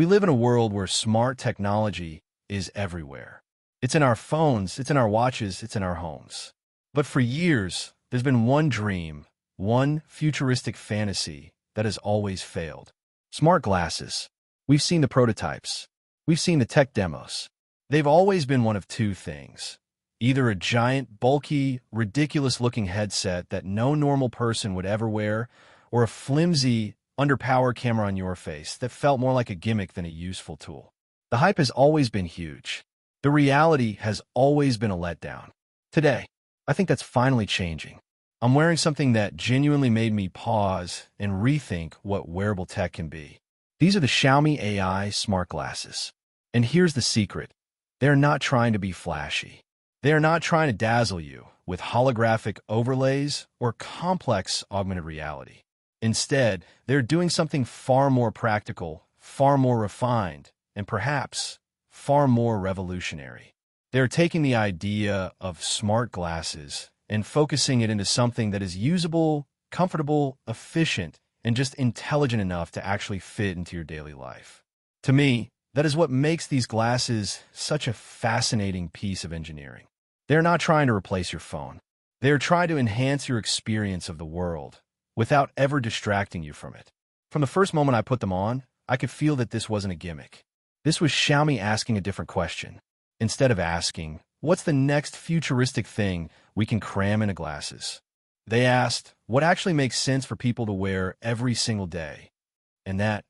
We live in a world where smart technology is everywhere. It's in our phones, it's in our watches, it's in our homes. But for years, there's been one dream, one futuristic fantasy that has always failed. Smart glasses. We've seen the prototypes. We've seen the tech demos. They've always been one of two things. Either a giant, bulky, ridiculous-looking headset that no normal person would ever wear, or a flimsy, underpowered camera on your face that felt more like a gimmick than a useful tool. The hype has always been huge. The reality has always been a letdown. Today, I think that's finally changing. I'm wearing something that genuinely made me pause and rethink what wearable tech can be. These are the Xiaomi AI smart glasses. And here's the secret. They're not trying to be flashy. They're not trying to dazzle you with holographic overlays or complex augmented reality. Instead, they're doing something far more practical, far more refined, and perhaps far more revolutionary. They're taking the idea of smart glasses and focusing it into something that is usable, comfortable, efficient, and just intelligent enough to actually fit into your daily life. To me, that is what makes these glasses such a fascinating piece of engineering. They're not trying to replace your phone. They're trying to enhance your experience of the world without ever distracting you from it. From the first moment I put them on, I could feel that this wasn't a gimmick. This was Xiaomi asking a different question. Instead of asking, what's the next futuristic thing we can cram into glasses? They asked, what actually makes sense for people to wear every single day? And that,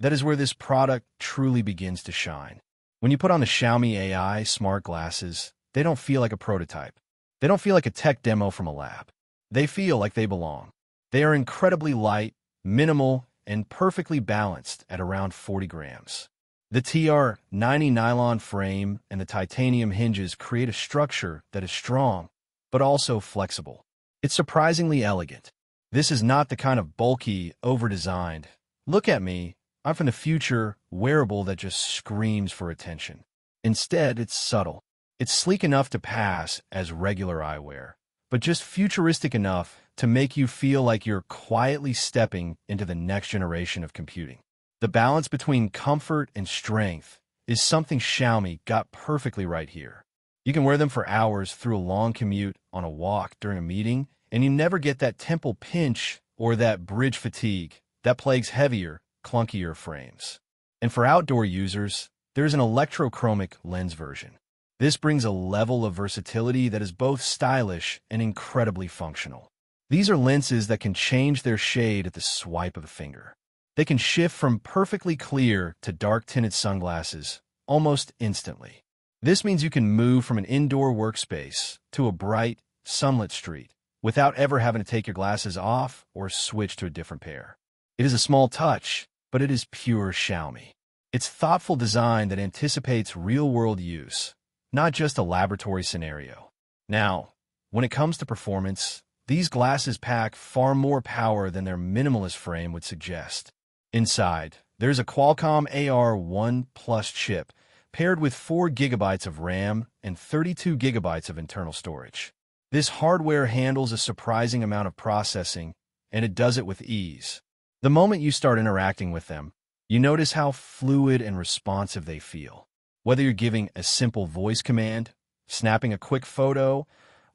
that is where this product truly begins to shine. When you put on the Xiaomi AI smart glasses, they don't feel like a prototype. They don't feel like a tech demo from a lab. They feel like they belong. They are incredibly light, minimal, and perfectly balanced at around 40 grams. The TR90 nylon frame and the titanium hinges create a structure that is strong, but also flexible. It's surprisingly elegant. This is not the kind of bulky, over-designed, look at me, I'm from the future, wearable that just screams for attention. Instead, it's subtle. It's sleek enough to pass as regular eyewear, but just futuristic enough to make you feel like you're quietly stepping into the next generation of computing. The balance between comfort and strength is something Xiaomi got perfectly right here. You can wear them for hours through a long commute, on a walk, during a meeting, and you never get that temple pinch or that bridge fatigue that plagues heavier, clunkier frames. And for outdoor users, there's an electrochromic lens version. This brings a level of versatility that is both stylish and incredibly functional. These are lenses that can change their shade at the swipe of a finger. They can shift from perfectly clear to dark-tinted sunglasses almost instantly. This means you can move from an indoor workspace to a bright, sunlit street without ever having to take your glasses off or switch to a different pair. It is a small touch, but it is pure Xiaomi. It's thoughtful design that anticipates real-world use, not just a laboratory scenario. Now, when it comes to performance, these glasses pack far more power than their minimalist frame would suggest. Inside, there's a Qualcomm AR1 Plus chip paired with 4 gigabytes of RAM and 32 gigabytes of internal storage. This hardware handles a surprising amount of processing, and it does it with ease. The moment you start interacting with them, you notice how fluid and responsive they feel. Whether you're giving a simple voice command, snapping a quick photo,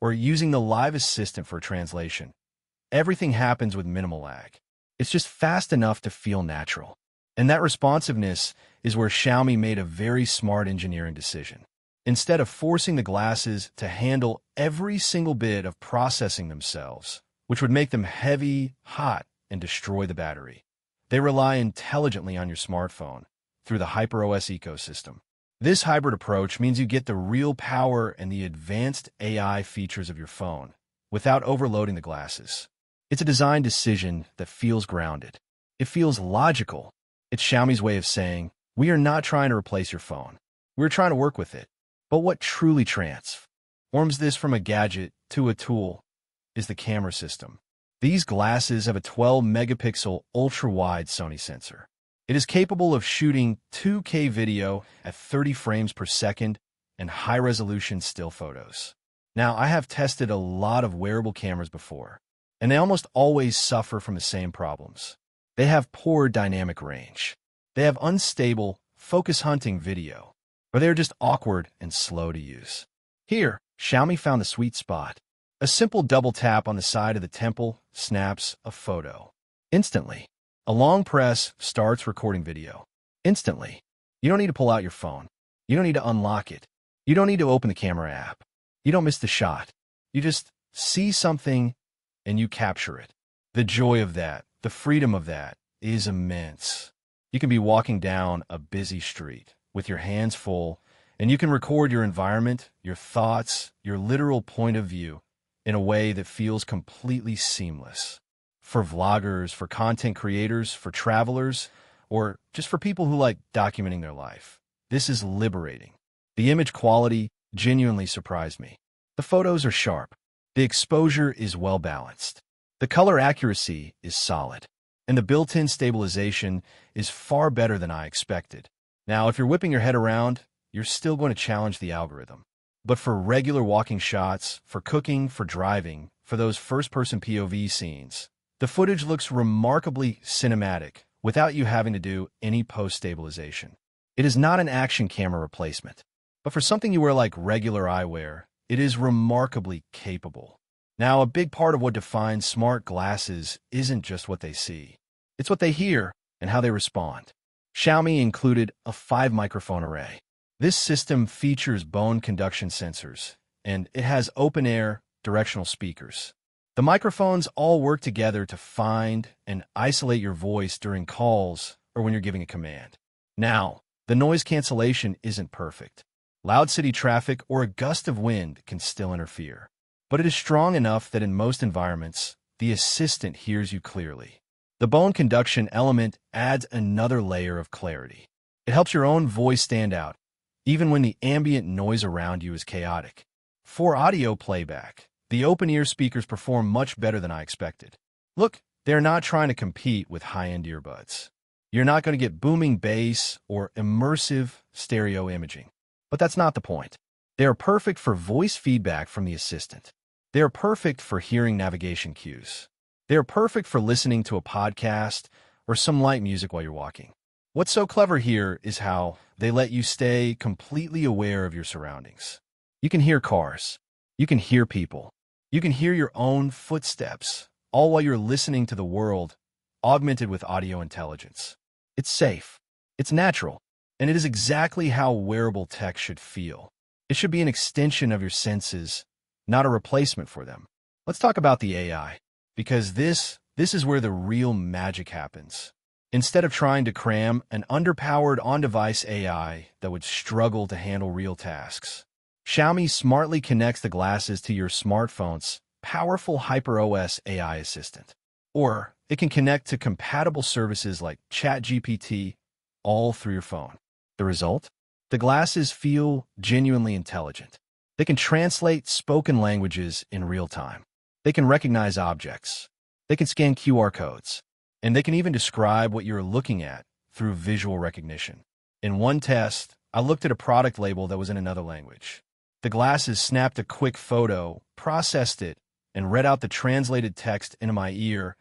or using the Live Assistant for translation, everything happens with minimal lag. It's just fast enough to feel natural. And that responsiveness is where Xiaomi made a very smart engineering decision. Instead of forcing the glasses to handle every single bit of processing themselves, which would make them heavy, hot, and destroy the battery, they rely intelligently on your smartphone through the HyperOS ecosystem. This hybrid approach means you get the real power and the advanced AI features of your phone without overloading the glasses. It's a design decision that feels grounded. It feels logical. It's Xiaomi's way of saying, we are not trying to replace your phone. We're trying to work with it. But what truly transforms this from a gadget to a tool is the camera system. These glasses have a 12-megapixel ultra-wide Sony sensor. It is capable of shooting 2K video at 30 frames per second and high-resolution still photos. Now, I have tested a lot of wearable cameras before, and they almost always suffer from the same problems. They have poor dynamic range. They have unstable, focus hunting video, or they are just awkward and slow to use. Here, Xiaomi found the sweet spot. A simple double tap on the side of the temple snaps a photo. Instantly, a long press starts recording video. Instantly. You don't need to pull out your phone. You don't need to unlock it. You don't need to open the camera app. You don't miss the shot. You just see something and you capture it. The joy of that, the freedom of that, is immense. You can be walking down a busy street with your hands full, and you can record your environment, your thoughts, your literal point of view in a way that feels completely seamless. For vloggers, for content creators, for travelers, or just for people who like documenting their life. This is liberating. The image quality genuinely surprised me. The photos are sharp. The exposure is well balanced. The color accuracy is solid. And the built-in stabilization is far better than I expected. Now, if you're whipping your head around, you're still going to challenge the algorithm. But for regular walking shots, for cooking, for driving, for those first-person POV scenes, the footage looks remarkably cinematic without you having to do any post-stabilization. It is not an action camera replacement, but for something you wear like regular eyewear, it is remarkably capable. Now, a big part of what defines smart glasses isn't just what they see. It's what they hear and how they respond. Xiaomi included a 5-microphone array. This system features bone conduction sensors, and it has open-air directional speakers. The microphones all work together to find and isolate your voice during calls or when you're giving a command. Now, the noise cancellation isn't perfect. Loud city traffic or a gust of wind can still interfere. But it is strong enough that in most environments, the assistant hears you clearly. The bone conduction element adds another layer of clarity. It helps your own voice stand out, even when the ambient noise around you is chaotic. For audio playback, the open-ear speakers perform much better than I expected. Look, they're not trying to compete with high-end earbuds. You're not going to get booming bass or immersive stereo imaging. But that's not the point. They are perfect for voice feedback from the assistant. They are perfect for hearing navigation cues. They are perfect for listening to a podcast or some light music while you're walking. What's so clever here is how they let you stay completely aware of your surroundings. You can hear cars. You can hear people. You can hear your own footsteps, all while you're listening to the world, augmented with audio intelligence. It's safe, it's natural, and it is exactly how wearable tech should feel. It should be an extension of your senses, not a replacement for them. Let's talk about the AI, because this, this is where the real magic happens. Instead of trying to cram an underpowered on-device AI that would struggle to handle real tasks, Xiaomi smartly connects the glasses to your smartphone's powerful HyperOS AI assistant. Or it can connect to compatible services like ChatGPT all through your phone. The result? The glasses feel genuinely intelligent. They can translate spoken languages in real time. They can recognize objects. They can scan QR codes. And they can even describe what you're looking at through visual recognition. In one test, I looked at a product label that was in another language. The glasses snapped a quick photo, processed it, and read out the translated text into my ear,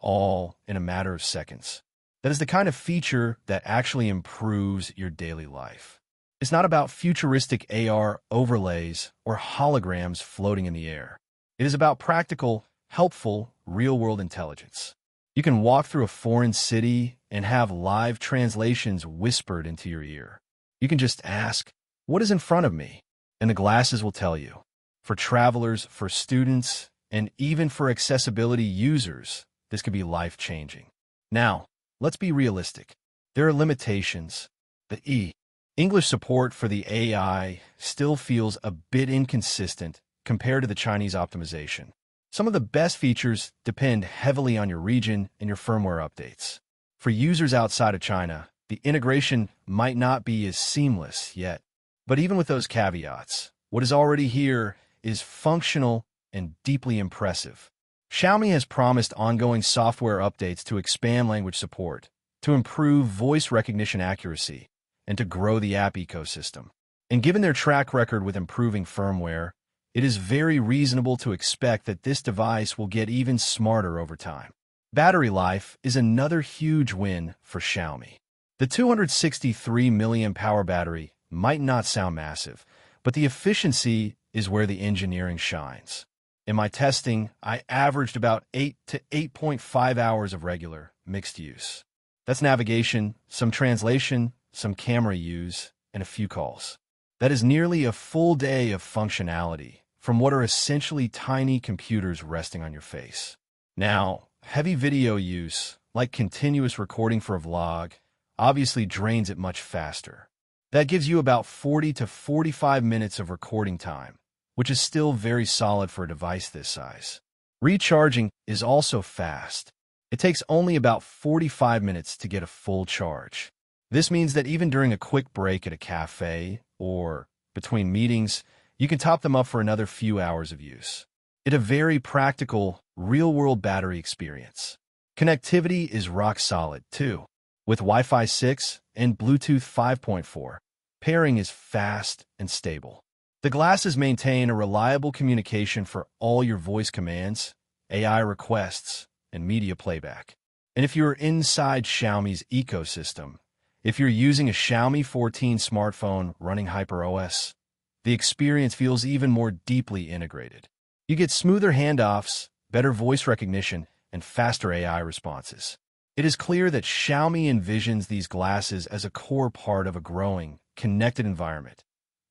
all in a matter of seconds. That is the kind of feature that actually improves your daily life. It's not about futuristic AR overlays or holograms floating in the air. It is about practical, helpful, real-world intelligence. You can walk through a foreign city and have live translations whispered into your ear. You can just ask, what is in front of me? And the glasses will tell you. For travelers, for students, and even for accessibility users, this could be life-changing. Now, let's be realistic. There are limitations. The E, English support for the AI still feels a bit inconsistent compared to the Chinese optimization. Some of the best features depend heavily on your region and your firmware updates. For users outside of China, the integration might not be as seamless yet. But even with those caveats, what is already here is functional and deeply impressive. Xiaomi has promised ongoing software updates to expand language support, to improve voice recognition accuracy, and to grow the app ecosystem. And given their track record with improving firmware, it is very reasonable to expect that this device will get even smarter over time. Battery life is another huge win for Xiaomi. The 263 milliamp hour battery might not sound massive, but the efficiency is where the engineering shines. In my testing, I averaged about 8 to 8.5 hours of regular mixed use. That's navigation, some translation, some camera use, and a few calls. That is nearly a full day of functionality from what are essentially tiny computers resting on your face. Now, heavy video use, like continuous recording for a vlog, obviously drains it much faster. That gives you about 40 to 45 minutes of recording time, which is still very solid for a device this size. Recharging is also fast. It takes only about 45 minutes to get a full charge. This means that even during a quick break at a cafe or between meetings, you can top them up for another few hours of use. It's a very practical, real-world battery experience. Connectivity is rock solid, too. With Wi-Fi 6 and Bluetooth 5.4, pairing is fast and stable. The glasses maintain a reliable communication for all your voice commands, AI requests, and media playback. And if you're inside Xiaomi's ecosystem, if you're using a Xiaomi 14 smartphone running HyperOS, the experience feels even more deeply integrated. You get smoother handoffs, better voice recognition, and faster AI responses. It is clear that Xiaomi envisions these glasses as a core part of a growing, connected environment.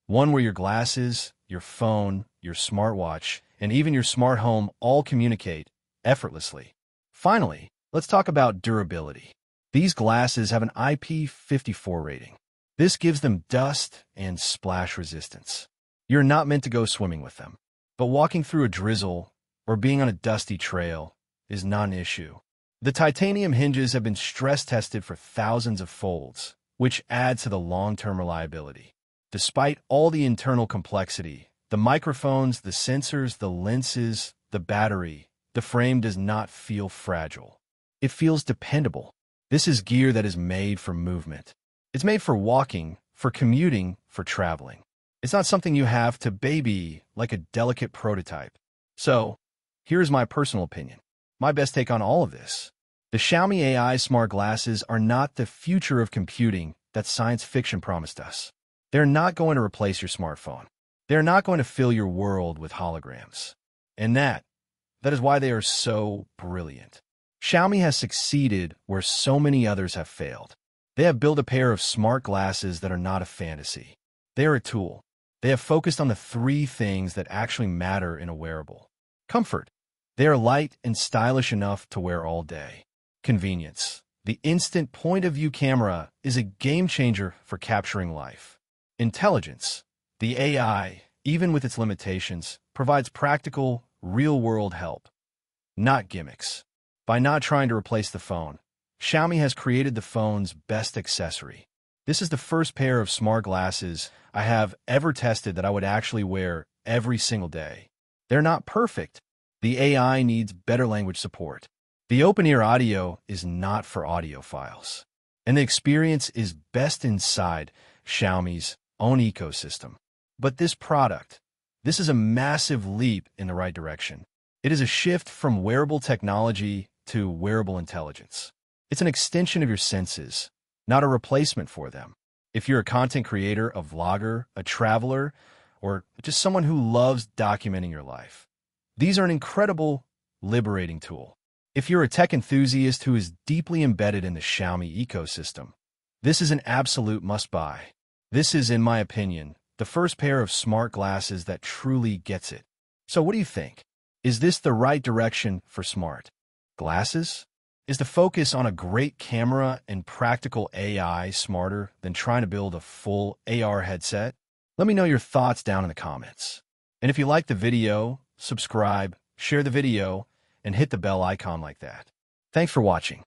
One where your glasses, your phone, your smartwatch, and even your smart home all communicate effortlessly. Finally, let's talk about durability. These glasses have an IP54 rating. This gives them dust and splash resistance. You're not meant to go swimming with them, but walking through a drizzle or being on a dusty trail is not an issue. The titanium hinges have been stress-tested for thousands of folds, which adds to the long-term reliability. Despite all the internal complexity, the microphones, the sensors, the lenses, the battery, the frame does not feel fragile. It feels dependable. This is gear that is made for movement. It's made for walking, for commuting, for traveling. It's not something you have to baby like a delicate prototype. So, here's my personal opinion. My best take on all of this. The Xiaomi AI smart glasses are not the future of computing that science fiction promised us. They're not going to replace your smartphone. They're not going to fill your world with holograms. And that, that is why they are so brilliant. Xiaomi has succeeded where so many others have failed. They have built a pair of smart glasses that are not a fantasy. They are a tool. They have focused on the three things that actually matter in a wearable. Comfort. They are light and stylish enough to wear all day. Convenience. The instant point-of-view camera is a game-changer for capturing life. Intelligence. The AI, even with its limitations, provides practical, real-world help. Not gimmicks. By not trying to replace the phone, Xiaomi has created the phone's best accessory. This is the first pair of smart glasses I have ever tested that I would actually wear every single day. They're not perfect. The AI needs better language support. The open-ear audio is not for audiophiles. And the experience is best inside Xiaomi's own ecosystem. But this product, this is a massive leap in the right direction. It is a shift from wearable technology to wearable intelligence. It's an extension of your senses, not a replacement for them. If you're a content creator, a vlogger, a traveler, or just someone who loves documenting your life, these are an incredible, liberating tool. If you're a tech enthusiast who is deeply embedded in the Xiaomi ecosystem, this is an absolute must-buy. This is, in my opinion, the first pair of smart glasses that truly gets it. So what do you think? Is this the right direction for smart? Glasses? Is the focus on a great camera and practical AI smarter than trying to build a full AR headset? Let me know your thoughts down in the comments. And if you like the video, subscribe, share the video, and hit the bell icon like that. Thanks for watching.